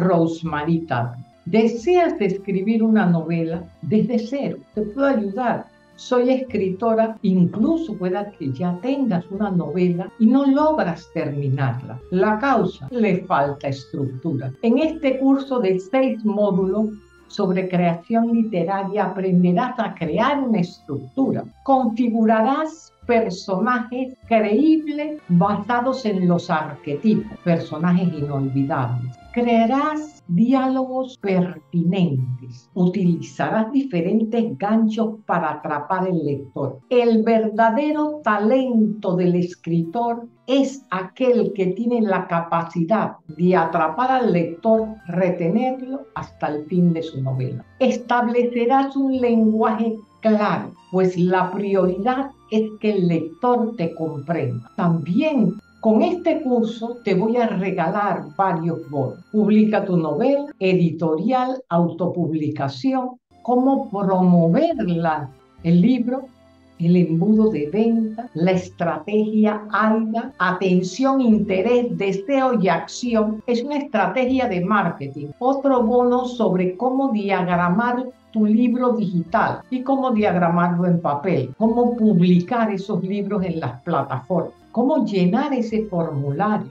Rosemary Tatum. ¿Deseas escribir una novela desde cero? Te puedo ayudar. Soy escritora, incluso pueda que ya tengas una novela y no logras terminarla. La causa, le falta estructura. En este curso de seis módulos sobre creación literaria aprenderás a crear una estructura. Configurarás personajes creíbles basados en los arquetipos, personajes inolvidables. Crearás diálogos pertinentes. Utilizarás diferentes ganchos para atrapar al lector. El verdadero talento del escritor es aquel que tiene la capacidad de atrapar al lector, retenerlo hasta el fin de su novela. Establecerás un lenguaje claro, pues la prioridad es que el lector te comprenda. También con este curso te voy a regalar varios bonos. Publica tu novela, editorial, autopublicación, cómo promoverla, el libro, el embudo de venta, la estrategia AIDA, atención, interés, deseo y acción. Es una estrategia de marketing. Otro bono sobre cómo diagramar tu libro digital y cómo diagramarlo en papel, cómo publicar esos libros en las plataformas, cómo llenar ese formulario,